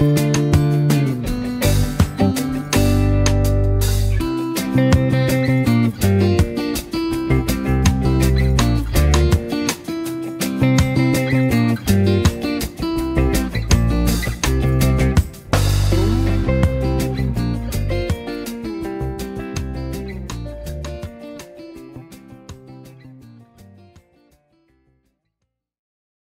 you